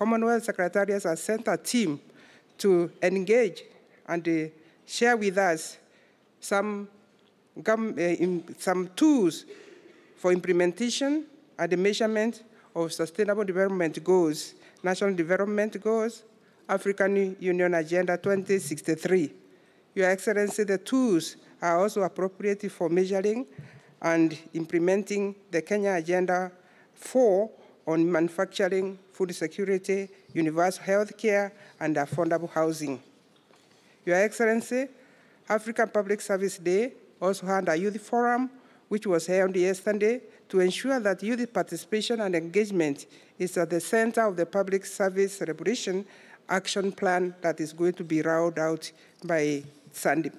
Commonwealth Secretariat has sent a team to engage and uh, share with us some, uh, some tools for implementation and the measurement of sustainable development goals, national development goals, African Union Agenda 2063. Your Excellency, the tools are also appropriate for measuring and implementing the Kenya Agenda 4 on manufacturing, food security, universal health care, and affordable housing. Your Excellency, African Public Service Day also had a youth forum which was held yesterday to ensure that youth participation and engagement is at the center of the public service revolution action plan that is going to be rolled out by Sunday,